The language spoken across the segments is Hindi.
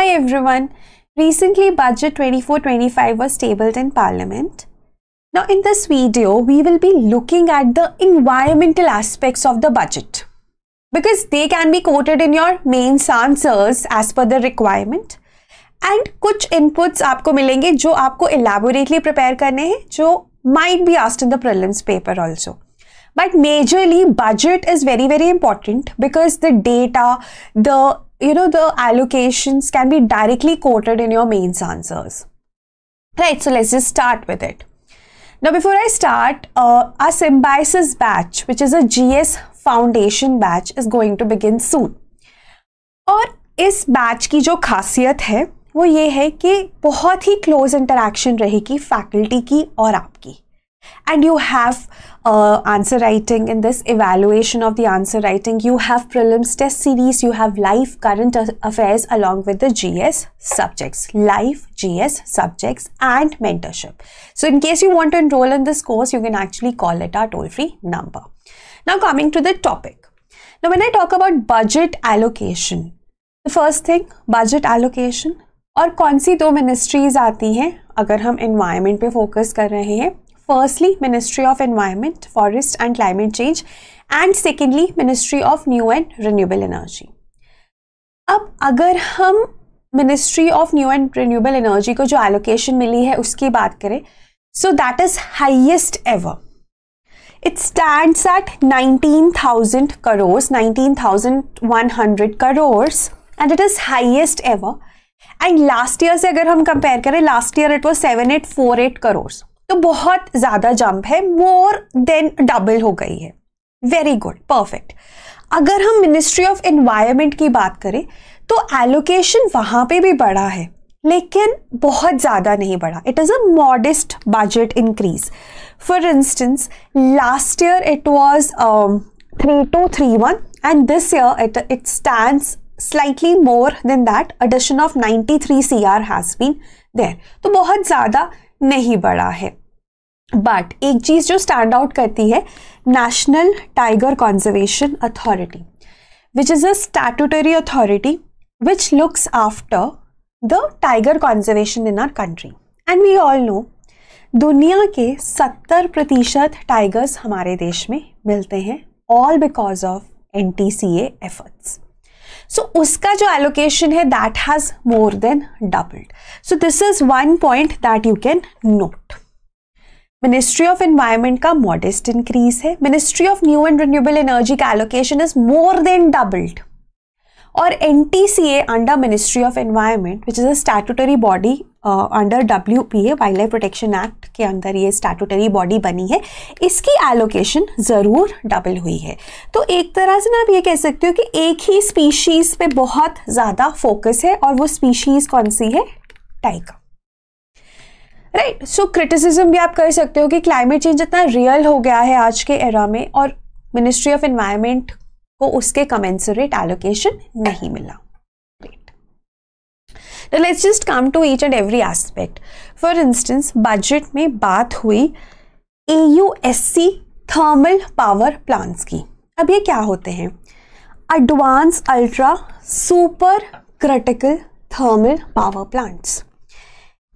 Hi everyone. Recently Budget 24-25 was tabled in Parliament. Now in this video, we will be looking at the environmental aspects of the budget because they can be quoted in your mains answers as per the requirement. And कुछ इनपुट्स आपको मिलेंगे जो आपको इलेबोरेटली प्रिपेयर करने हैं जो might be asked in the prelims paper also but majorly budget is very very important because the data the you know the allocations can be directly quoted in your mains answers right so let's just start with it now before i start uh, our symbiosis batch which is a gs foundation batch is going to begin soon और इस बैच की जो खासियत है वो ये है कि बहुत ही क्लोज इंटरेक्शन रहेगी फैकल्टी की और आपकी and you have uh, answer writing in this evaluation of the answer writing you have prelims test series you have live current affairs along with the gs subjects live gs subjects and mentorship so in case you want to enroll in this course you can actually call it our toll free number now coming to the topic now when i talk about budget allocation the first thing budget allocation और कौन सी दो मिनिस्ट्रीज आती हैं अगर हम इन्वायरमेंट पे फोकस कर रहे हैं firstly ministry of environment forest and climate change and secondly ministry of new and renewable energy. अब अगर हम ministry of new and renewable energy को जो एलोकेशन मिली है उसकी बात करें so that is highest ever it stand at 19,000 crores 19,100 crores and it is highest ever and last year से अगर हम कंपेयर करें last year it was 7848 crores तो बहुत ज़्यादा जंप है मोर देन डबल हो गई है। वेरी गुड परफेक्ट अगर हम मिनिस्ट्री ऑफ़ एनवायरमेंट की बात करें तो एलोकेशन वहाँ पे भी बढ़ा है, लेकिन बहुत ज़्यादा नहीं बढ़ा। It is a modest budget increase for instance last year it was three two three one and this year it it stand slightly more than that addition of 93 C R has been there तो बहुत ज़्यादा नहीं बढ़ा है। बट एक चीज़ जो स्टैंड आउट करती है national tiger conservation authority which is a statutory authority which looks after the tiger conservation in our country and we all know दुनिया के 70 प्रतिशत टाइगर्स हमारे देश में मिलते हैं all because of N T C efforts so उसका जो एलोकेशन है that has more than doubled so this is one point that you can note ministry of environment का मॉडेस्ट इंक्रीज है। Ministry of new and renewable energy का allocation is more than doubled और N T C A under ministry of environment which is a statutory body under W P A wildlife protection act के अंदर ये स्टैटूटरी बॉडी बनी है। इसकी एलोकेशन ज़रूर डबल हुई है। तो एक तरह से ना आप ये कह सकते हो कि एक ही स्पीशीज़ पे बहुत ज़्यादा फोकस है, और वो स्पीशीज़ कौन सी है? टाइगर राइट सो क्रिटिसिज्म भी आप कर सकते हो कि क्लाइमेट चेंज इतना रियल हो गया है आज के एरा में और मिनिस्ट्री ऑफ़ एनवायरमेंट को उसके कमेंसरेट एलोकेशन नहीं मिला। Let's just come to each and every aspect for instance budget में बात हुई A U S C thermal power plants की। अब ये क्या होते हैं? Advance ultra supercritical thermal power plants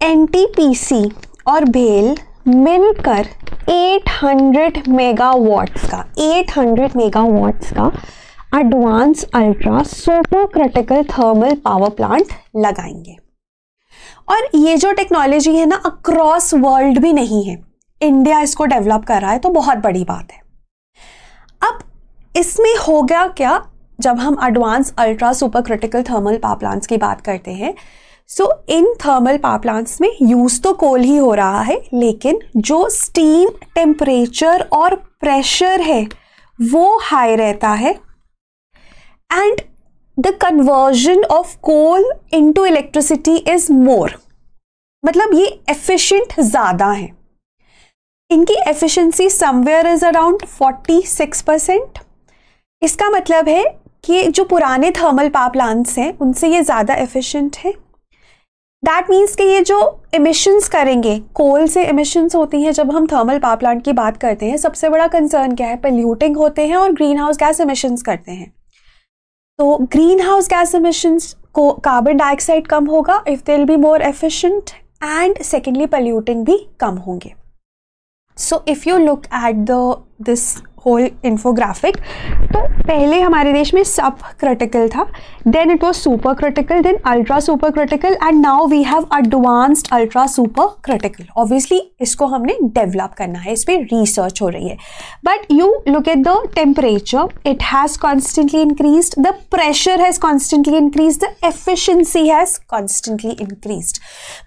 NTPC और भेल मिलकर 800 मेगावाट्स का 800 मेगावाट्स का advance ultra supercritical thermal power plant लगाएँगे। और ये जो टेक्नोलॉजी है ना अक्रॉस वर्ल्ड भी नहीं है। इंडिया इसको डेवलप कर रहा है तो बहुत बड़ी बात है। अब इसमें हो गया क्या? जब हम advance ultra supercritical thermal power plants की बात करते हैं so in thermal power plants में यूज़ तो कोल ही हो रहा है, लेकिन जो स्टीम टेम्परेचर और प्रेशर है, वो हाई रहता है। And the conversion of coal into electricity is more मतलब ये एफिशिएंट ज़्यादा है। इनकी efficiency somewhere is around 46 percent इसका मतलब है कि जो पुराने थर्मल पावर प्लांट्स हैं, उनसे ये ज़्यादा एफिशिएंट है। दैट मीन्स कि ये जो इमिशंस करेंगे कोल से इमिशंस होती हैं, जब हम थर्मल पावर प्लांट की बात करते हैं, सबसे बड़ा कंसर्न क्या है? पल्यूटिंग होते हैं और ग्रीन हाउस गैस इमिशंस करते हैं। तो ग्रीन हाउस गैस एमिशंस को कार्बन डाइऑक्साइड कम होगा if they will be more efficient and secondly polluting भी कम होंगे। So if you look at the this whole infographic तो पहले हमारे देश में सब क्रिटिकल था then it was supercritical then ultra supercritical and now we have advanced ultra supercritical obviously इसको हमने डेवलप करना है, इस पर रिसर्च हो रही है. But you look at the temperature it has constantly increase the pressure has constantly increase the efficiency has constantly increase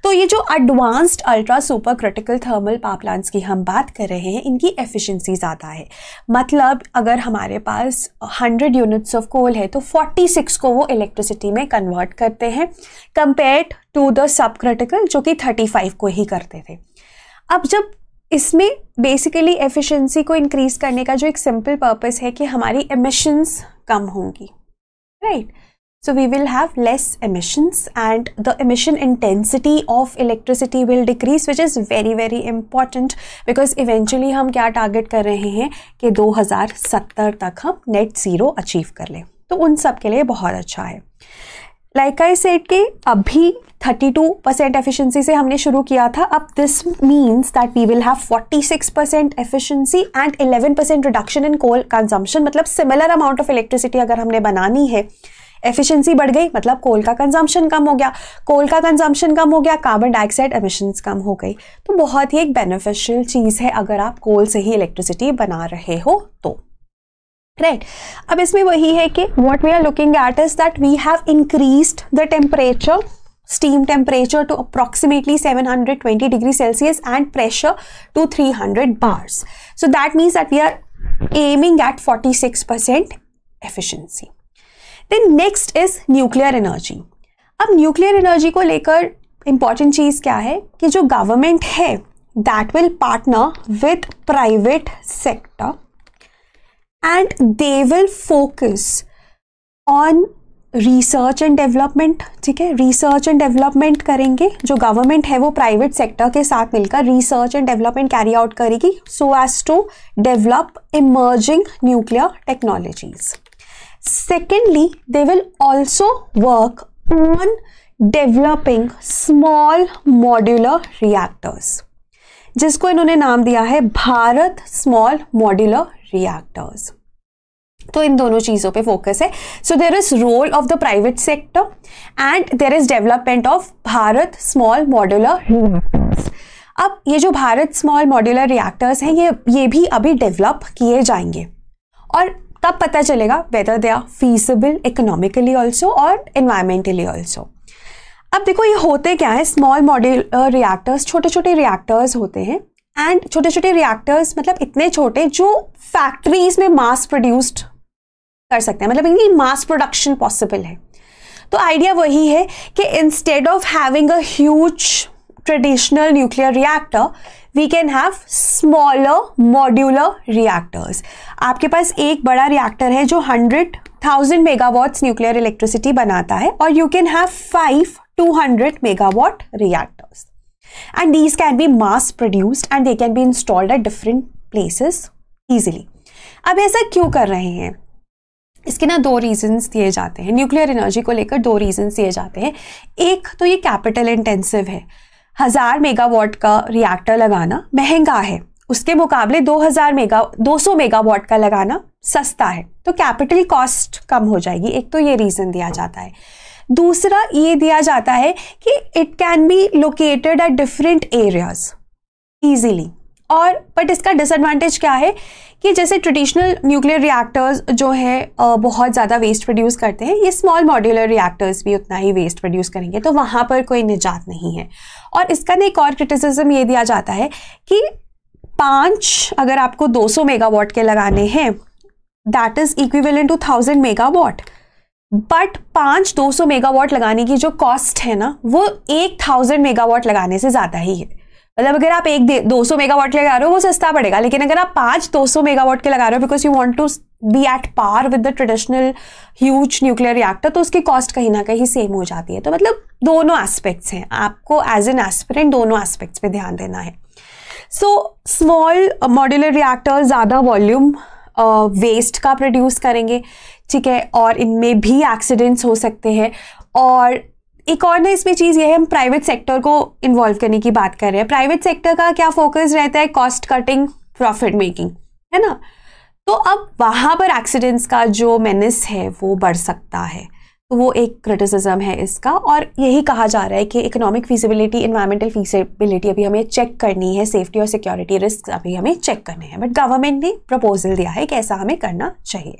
तो ये जो advanced ultra supercritical thermal power plants की हम बात कर रहे हैं, इनकी एफिशिएंसी ज़्यादा है। मतलब अगर हमारे पास 100 यूनिट्स ऑफ़ कोल है तो 46 को वो इलेक्ट्रिसिटी में कन्वर्ट करते हैं compared to the sub critical जो कि 35 को ही करते थे अब जब इसमें बेसिकली एफिशिएंसी को इंक्रीज करने का जो एक सिंपल पर्पस है कि हमारी एमिशंस कम होंगी right right? So, we will have less emissions and the emission intensity of electricity will decrease, which is very very important because eventually हम क्या target कर रहे हैं कि 2070 तक हम net zero achieve कर लें। तो उन सब के लिए बहुत अच्छा है। लाइक आई सेट कि अभी 32 परसेंट एफिशिएंसी से हमने शुरू किया था। अब this means that we will have 46 percent efficiency and 11 percent reduction in coal consumption मतलब सिमिलर अमाउंट ऑफ़ इलेक्ट्रिसिटी अगर हमने बनानी है एफिशिएंसी बढ़ गई मतलब कोल का कंजम्पशन कम हो गया। कोल का कंजम्पशन कम हो गया कार्बन डाइऑक्साइड एमिशंस कम हो गई। तो बहुत ही एक बेनिफिशियल चीज़ है अगर आप कोल से ही इलेक्ट्रिसिटी बना रहे हो तो। Right right. अब इसमें वही है कि what we are looking at is that we have increased the temperature steam temperature to approximately 720 degrees celsius and pressure to 300 bars. So that means that we are aiming at 46% efficiency. Then next is nuclear energy अब न्यूक्लियर एनर्जी को लेकर इंपॉर्टेंट चीज़ क्या है? कि जो गवर्नमेंट है that will partner with private sector and they will focus on research and development ठीक है? रिसर्च एंड डेवलपमेंट करेंगे। जो गवर्नमेंट है, वो प्राइवेट सेक्टर के साथ मिलकर research and development carry out करेगी so as to develop emerging nuclear technologies Secondly, they will also work on developing small modular reactors. जिसको इन्होंने नाम दिया है भारत स्मॉल मॉड्यूलर रिएक्टर्स तो इन दोनों चीज़ों पे फोकस है. So there is role of the private sector and there is development of Bharat small modular reactors अब ये जो भारत स्मॉल मॉड्यूलर रिएक्टर्स हैं ये ये भी अभी डेवलप किए जाएँगे. और तब पता चलेगा whether they are feasible economically also और इन्वायरमेंटली ऑल्सो अब देखो ये होते क्या है? स्मॉल मॉड्यूल रिएक्टर्स छोटे छोटे रिएक्टर्स होते हैं एंड छोटे छोटे रिएक्टर्स मतलब इतने छोटे जो फैक्ट्रीज में मास प्रोड्यूस्ड कर सकते हैं। मतलब इनकी मास प्रोडक्शन पॉसिबल है। तो आइडिया वही है कि instead of having a huge traditional nuclear reactor we can have smaller modular reactors आपके पास एक बड़ा रिएक्टर है जो hundred thousand megawatts nuclear electricity बनाता है और you can have five two hundred megawatt reactors and these can be mass produced and they can be installed at different places easily अब ऐसा क्यों कर रहे हैं? इसके ना दो रीजंस दिए जाते हैं. न्यूक्लियर एनर्जी को लेकर दो रीजंस दिए जाते हैं. एक तो ये कैपिटल इंटेंसिव है. हज़ार मेगावाट का रिएक्टर लगाना महँगा है। उसके मुकाबले 2000 मेगा 200 मेगावाट का लगाना सस्ता है। तो कैपिटल कॉस्ट कम हो जाएगी। एक तो ये रीज़न दिया जाता है। दूसरा ये दिया जाता है कि it can be located at different areas easily और बट इसका डिसएडवांटेज क्या है कि जैसे ट्रेडिशनल न्यूक्लियर रिएक्टर्स जो है बहुत ज़्यादा वेस्ट प्रोड्यूस करते हैं, ये स्मॉल मॉड्यूलर रिएक्टर्स भी उतना ही वेस्ट प्रोड्यूस करेंगे तो वहाँ पर कोई निजात नहीं है। और इसका ना एक और क्रिटिसिज्म ये दिया जाता है कि पाँच, अगर आपको 200 मेगावाट के लगाने हैं that is equivalent to thousand megawatt but पाँच 200 मेगावाट लगाने की जो कॉस्ट है ना, वो एक थाउज़ेंड मेगावाट लगाने से ज़्यादा ही है। मतलब अगर आप एक दो सौ मेगावाट लगा रहे हो, वो सस्ता पड़ेगा। लेकिन अगर आप पाँच दो सौ मेगावाट के लगा रहे हो because you want to be at par with the traditional huge nuclear reactor तो उसकी कॉस्ट कहीं ना कहीं सेम हो जाती है। तो मतलब दोनों एस्पेक्ट्स हैं। आपको एज एन एस्पिरेंट दोनों एस्पेक्ट्स पे ध्यान देना है। सो स्मॉल मॉड्यूलर रिएक्टर ज़्यादा वॉल्यूम वेस्ट का प्रोड्यूस करेंगे, ठीक है? और इनमें भी एक्सीडेंट्स हो सकते हैं। और एक और ना इसमें चीज़ ये है, हम प्राइवेट सेक्टर को इन्वॉल्व करने की बात कर रहे हैं। प्राइवेट सेक्टर का क्या फोकस रहता है? कॉस्ट कटिंग प्रॉफिट मेकिंग है ना? तो अब वहाँ पर एक्सीडेंट्स का जो मेनिस है, वो बढ़ सकता है। तो वो एक क्रिटिसिज्म है इसका और यही कहा जा रहा है कि इकोनॉमिक फीसिबिलिटी इन्वायरमेंटल फीसिबिलिटी अभी हमें चेक करनी है। सेफ्टी और सिक्योरिटी रिस्क अभी हमें चेक करने हैं। बट गवर्नमेंट ने प्रपोजल दिया है कि ऐसा हमें करना चाहिए।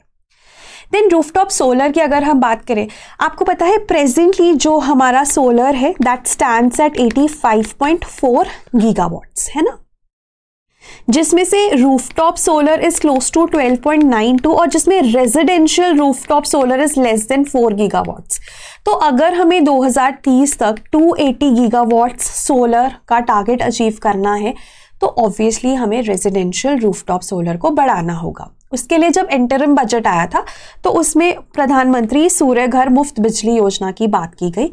देन रूफटॉप सोलर की अगर हम बात करें, आपको पता है प्रेजेंटली जो हमारा सोलर है दैट स्टैंड्स एट 85.4 गीगावाट्स है ना? जिसमें से rooftop solar is close to 12.92 और जिसमें residential rooftop solar is less than 4 gigawatts तो अगर हमें 2030 तक 280 गीगावाट्स सोलर का टारगेट अचीव करना है तो ऑब्वियसली हमें रेजिडेंशियल रूफटॉप सोलर को बढ़ाना होगा। उसके लिए जब इंटरम बजट आया था तो उसमें प्रधानमंत्री सूर्य घर मुफ़्त बिजली योजना की बात की गई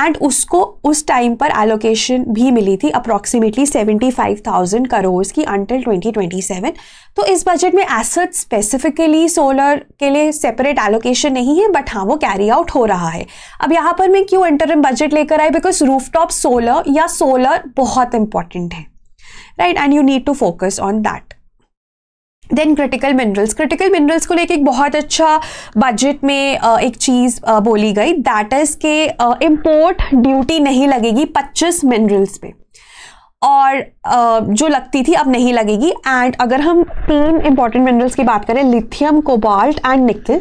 एंड उसको उस टाइम पर एलोकेशन भी मिली थी अप्रॉक्सीमेटली थाउज़ेंड करोड़ की अंटिल ट्वेंटी ट्वेंटी सेवन तो इस बजट में एसेट स्पेसिफिकली सोलर के लिए सेपरेट एलोकेशन नहीं है बट हाँ वो कैरी आउट हो रहा है। अब यहाँ पर मैं क्यों इंटरम बजट लेकर आई? बिकॉज़ रूफटॉप सोलर या सोलर बहुत इंपॉर्टेंट है। Right and you need to focus on that then critical minerals critical minerals को लेके एक बहुत अच्छा बजट में एक चीज़ बोली गई दैट इज़ के इम्पोर्ट ड्यूटी नहीं लगेगी 25 मिनरल्स पे। और जो लगती थी अब नहीं लगेगी। एंड अगर हम तीन इंपॉर्टेंट मिनरल्स की बात करें lithium cobalt and nickel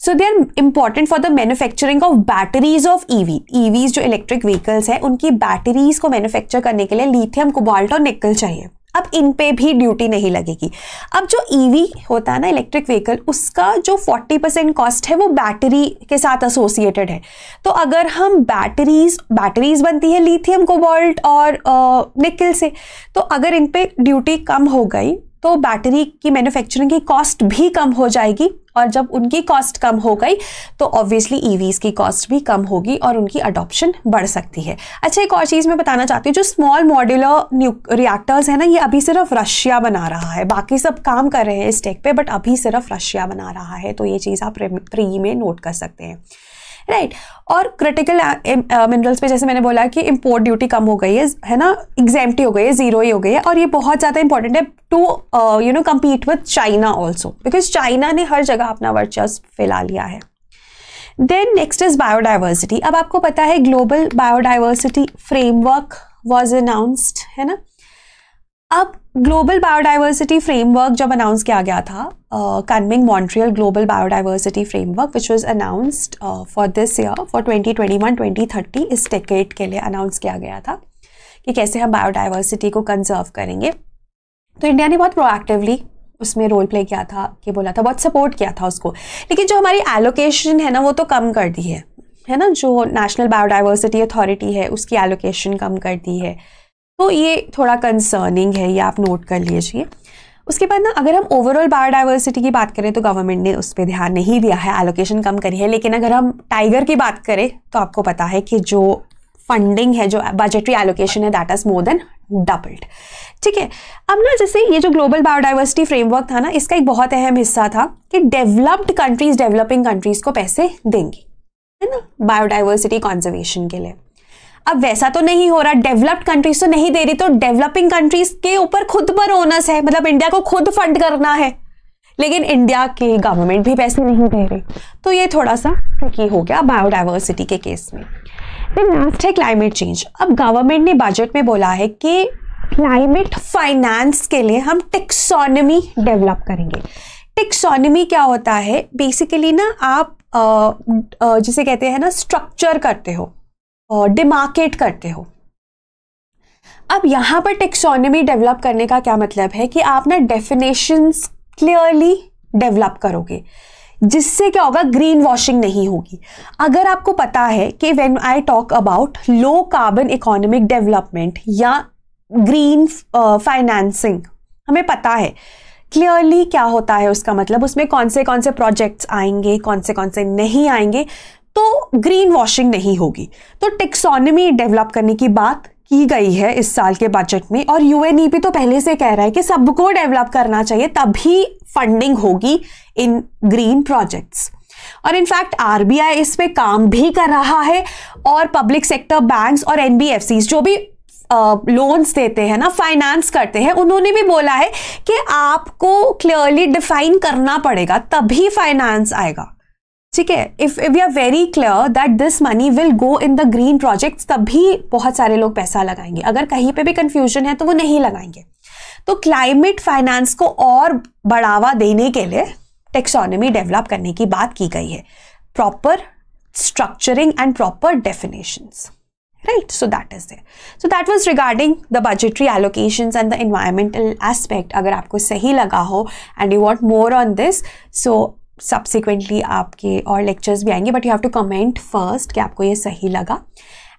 so they are important for the manufacturing of batteries of EV EVs जो इलेक्ट्रिक व्हीकल्स हैं, उनकी बैटरीज को मैन्युफैक्चर करने के लिए लिथियम कोबाल्ट और निकल चाहिए। अब इन पे भी ड्यूटी नहीं लगेगी। अब जो ईवी e होता है ना इलेक्ट्रिक व्हीकल उसका जो 40 परसेंट कॉस्ट है, वो बैटरी के साथ एसोसिएटेड है। तो अगर हम बैटरीज बैटरीज बनती है लिथियम कोबाल्ट और निकल से तो अगर इन पे ड्यूटी कम हो गई तो बैटरी की मैन्युफैक्चरिंग की कॉस्ट भी कम हो जाएगी और जब उनकी कॉस्ट कम हो गई तो ऑब्वियसली ईवीज की कॉस्ट भी कम होगी और उनकी अडॉप्शन बढ़ सकती है। अच्छा एक और चीज़ मैं बताना चाहती हूँ, जो स्मॉल मॉड्यूलर न्यू रिएक्टर्स है ना, ये अभी सिर्फ़ रशिया बना रहा है। बाकी सब काम कर रहे हैं इस टेक पे बट अभी सिर्फ़ रशिया बना रहा है तो ये चीज़ आप प्री में नोट कर सकते हैं। Right right. और क्रिटिकल मिनरल्स uh, पे जैसे मैंने बोला कि इम्पोर्ट ड्यूटी कम हो गई है है ना? एग्जाम्प्टी हो गई है ज़ीरो ही हो गई है और ये बहुत ज़्यादा इंपॉर्टेंट है to you know compete with China also because China ने हर जगह अपना वर्चस्व फैला लिया है। देन नेक्स्ट इज़ बायोडाइवर्सिटी अब आपको पता है global biodiversity framework was announced है ना? अब ग्लोबल बायोडाइवर्सिटी फ्रेमवर्क जब अनाउंस किया गया था Kunming Montreal global biodiversity framework which was announced for this year for 2021 2030 इस टिकेट के लिए अनाउंस किया गया था कि कैसे हम बायोडाइवर्सिटी को कंजर्व करेंगे। तो इंडिया ने बहुत प्रोएक्टिवली उसमें रोल प्ले किया था, कि बोला था, बहुत सपोर्ट किया था उसको। लेकिन जो हमारी एलोकेशन है ना, वो तो कम कर दी है। है ना? जो नेशनल बायोडाइवर्सिटी अथॉरिटी है, उसकी एलोकेशन कम कर दी है। तो ये थोड़ा कंसर्निंग है, ये आप नोट कर लीजिए। उसके बाद ना, अगर हम ओवरऑल बायोडाइवर्सिटी की बात करें तो गवर्नमेंट ने उस पर ध्यान नहीं दिया है एलोकेशन कम करी है। लेकिन अगर हम टाइगर की बात करें तो आपको पता है कि जो फंडिंग है, जो बजटरी एलोकेशन है that is more than doubled ठीक है? अब ना, जैसे ये जो ग्लोबल बायोडाइवर्सिटी फ्रेमवर्क था ना, इसका एक बहुत अहम हिस्सा था कि डेवलप्ड कंट्रीज़ डेवलपिंग कंट्रीज़ को पैसे देंगी। है ना? बायोडाइवर्सिटी कॉन्जर्वेशन के लिए। अब वैसा तो नहीं हो रहा डेवलप्ड कंट्रीज़ तो नहीं दे रही तो डेवलपिंग कंट्रीज़ के ऊपर खुद पर ओनस है। मतलब इंडिया को खुद फंड करना है। लेकिन इंडिया की गवर्नमेंट भी पैसे नहीं दे रही। तो ये थोड़ा सा ट्रिकी हो गया बायोडाइवर्सिटी के केस में। फिर लास्ट है क्लाइमेट चेंज अब गवर्नमेंट ने बजट में बोला है कि क्लाइमेट फाइनेंस के लिए हम टेक्सोनमी डेवलप करेंगे। टेक्सोनमी क्या होता है? बेसिकली ना आप जिसे कहते हैं ना स्ट्रक्चर करते हो। डिमार्केट करते हो। अब यहाँ पर टेक्सोनमी डेवलप करने का क्या मतलब है कि आप ना डेफिनेशंस क्लियरली डेवलप करोगे, जिससे क्या होगा ग्रीन वॉशिंग नहीं होगी। अगर आपको पता है कि when I talk about low carbon economic development या ग्रीन फाइनेंसिंग हमें पता है क्लियरली क्या होता है उसका मतलब उसमें कौन से कौन से प्रोजेक्ट्स आएँगे, कौन से कौन से नहीं आएँगे तो ग्रीन वॉशिंग नहीं होगी। तो टेक्सोनमी डेवलप करने की बात की गई है इस साल के बजट में और यूएनईपी तो पहले से कह रहा है कि सबको डेवलप करना चाहिए तभी फंडिंग होगी इन ग्रीन प्रोजेक्ट्स और इनफैक्ट आरबीआई इस पे काम भी कर रहा है और पब्लिक सेक्टर बैंक्स और एनबीएफसी जो भी लोन्स uh, देते हैं ना फाइनेंस करते हैं उन्होंने भी बोला है कि आपको क्लियरली डिफाइन करना पड़ेगा तभी फाइनेंस आएगा। ठीक है? If we are very clear that this money will go in the green project तभी बहुत सारे लोग पैसा लगाएँगे। अगर कहीं पे भी कंफ्यूजन है तो वो नहीं लगाएँगे। तो क्लाइमेट फाइनेंस को और बढ़ावा देने के लिए टेक्सोनॉमी डेवलप करने की बात की गई है। Proper structuring and proper definitions right? So that is there so that was regarding the budgetary allocations and the environmental aspect अगर आपको सही लगा हो and you want more on this, so subsequently आपके और लेक्चर्स भी आएँगे but you have to comment first कि आपको ये सही लगा।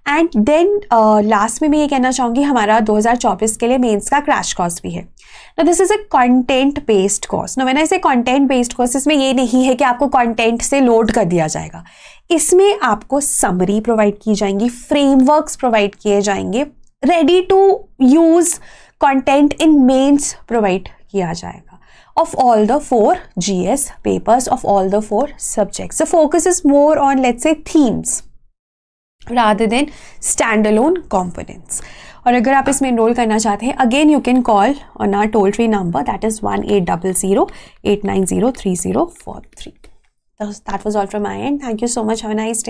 एंड देन लास्ट में मैं ये कहना चाहूँगी, हमारा 2024 के लिए मेंस का क्रैश कॉस्ट भी है। ना this is a content based course no मैंने इसे कंटेंट बेस्ड कोर्स इसमें ये नहीं है कि आपको कंटेंट से लोड कर दिया जाएगा। इसमें आपको समरी प्रोवाइड की जाएँगी फ्रेमवर्क्स प्रोवाइड किए जाएँगे ready to use content in mains provide किया जाएगा of all the four GS papers of all the four subjects. The focus is more on let's say themes rather than standalone components. और अगर आप इसमें इनरोल करना चाहते हैं again you can call on our toll free number that is one eight double zero eight nine zero three zero four three that was all from my end thank you so much have nice day